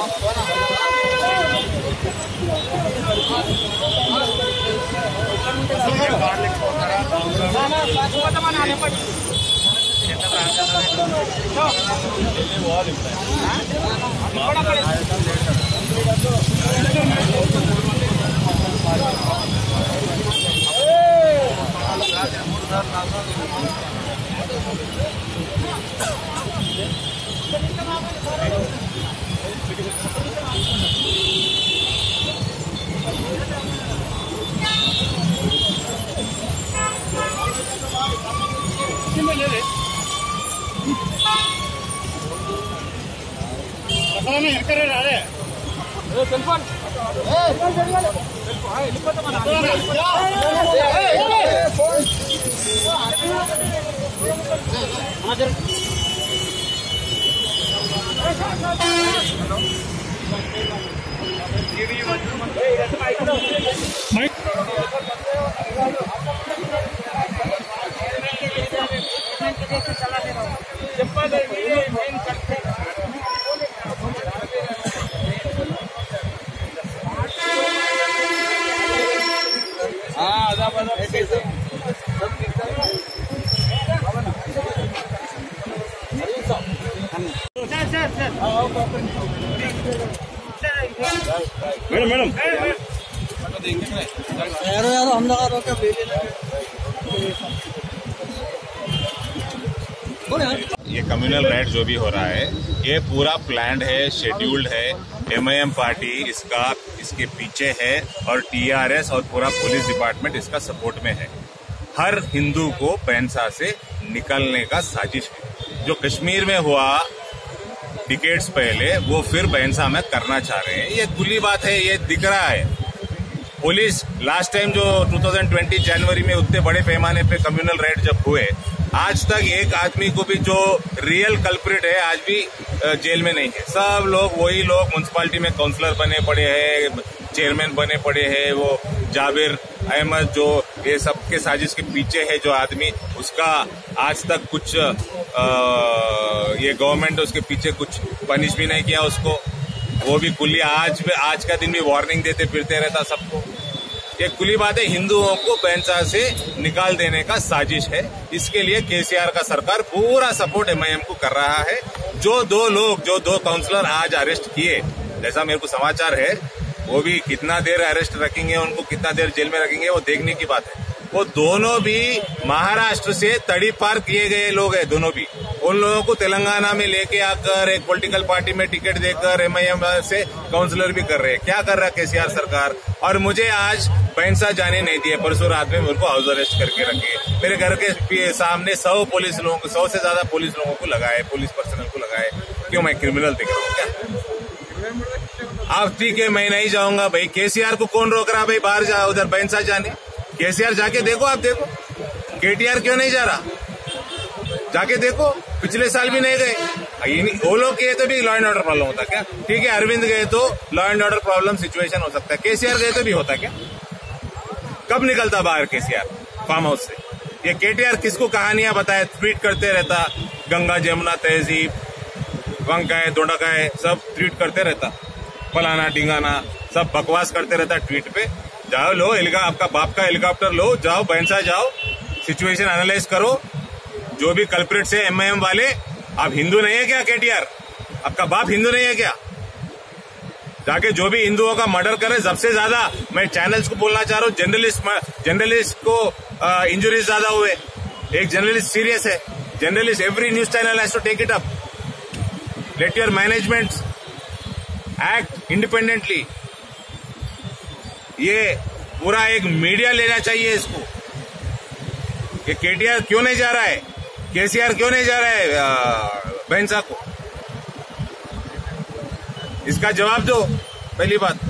बड़ा அசாமே இருக்கிறாரு செல்போன் மைக் చెప్పాలి मैडम मैडम हम ये कम्युनल राइट जो भी हो रहा है, ये पूरा प्लान है शेड्यूल्ड है। एमआईएम पार्टी इसका, इसके पीछे है और टीआरएस और पूरा पुलिस डिपार्टमेंट इसका सपोर्ट में है। हर हिंदू को पैंसा से निकलने का साजिश है। जो कश्मीर में हुआ डिकेट्स पहले, वो फिर बैंसा में करना चाह रहे हैं। ये खुली बात है, ये दिख रहा है। पुलिस लास्ट टाइम जो 2020 जनवरी में उतने बड़े पैमाने पे कम्युनल रेड जब हुए, आज तक एक आदमी को भी जो रियल कल्प्रिट है, आज भी जेल में नहीं है। सब लोग वही लोग म्यूनसिपालिटी में काउंसलर बने पड़े हैं चेयरमैन बने पड़े हैं वो जाबिर अहमद जो ये सबके साजिश के पीछे है जो आदमी उसका आज तक कुछ अ, ये गवर्नमेंट उसके पीछे कुछ पनिश भी नहीं किया उसको। वो भी कुली आज आज का दिन भी वार्निंग देते फिरते रहता सबको। ये खुली बात है हिंदुओं को बैंसा से निकाल देने का साजिश है। इसके लिए केसीआर का सरकार पूरा सपोर्ट एमआईएम को कर रहा है। जो दो लोग, जो दो काउंसलर आज अरेस्ट किए, जैसा मेरे को समाचार है, वो भी कितना देर अरेस्ट रखेंगे, उनको कितना देर जेल में रखेंगे, वो देखने की बात है। वो दोनों भी महाराष्ट्र से तड़ी पार किए गए लोग हैं, दोनों भी। उन लोगों को तेलंगाना में लेके आकर एक पॉलिटिकल पार्टी में टिकट देकर एमआईएम से काउंसलर भी कर रहे हैं। क्या कर रहा केसीआर सरकार? और मुझे आज बैंसा जाने नहीं दिए, परसों रात में मेरे को हाउस अरेस्ट करके रखे। मेरे घर के सामने सौ पुलिस लोगों को, सौ से ज़्यादा पुलिस लोगों को लगाए, पुलिस पर्सनल को लगाए। क्यों मैं क्रिमिनल दिख रहा हूँ क्या? आप ठीक है, मैं नहीं जाऊँगा। भाई, केसीआर को कौन रोक रहा भाई, बाहर जा उधर बैंसा जाने। केसीआर जाके देखो आप, देखो। केटीआर क्यों नहीं जा रहा? जाके देखो, पिछले साल भी नहीं गए। वो लोग गए तो भी लॉ एंड ऑर्डर प्रॉब्लम होता क्या? ठीक है, अरविंद गए तो law and order problem situation हो सकता है। केसीआर गए तो भी होता क्या? कब निकलता बाहर केसीआर? फार्म हाउस से। ये केटीआर किसको कहानियाँ बताए? ट्वीट करते रहता। गंगा, जमुना, तहजीब, वंकाय, दोडकाय, सब ट्वीट करते रहता। फलाना डिंगाना सब बकवास करते रहता ट्वीट पे। जाओ लो हेलिका आपका बाप का हेलीकॉप्टर लो, जाओ बैंसा जाओ। सिचुएशन एनालाइज करो। जो भी कल्प्रिट से एमआईएम वाले, आप हिंदू नहीं है क्या, केटीआर? आपका बाप हिंदू नहीं है क्या? जाके जो भी हिंदुओं का मर्डर करे, सबसे ज़्यादा मैं चैनल्स को बोलना चाह रहा हूँ जर्नलिस्ट जर्नलिस्ट को इंजुरीज ज़्यादा हुए। एक जर्नलिस्ट सीरियस है। Journalist every news channel has to take it up let your management act independently ये पूरा एक मीडिया लेना चाहिए इसको। कि केटीआर क्यों नहीं जा रहा है? केसीआर क्यों नहीं जा रहे है साहब को? इसका जवाब दो पहली बात।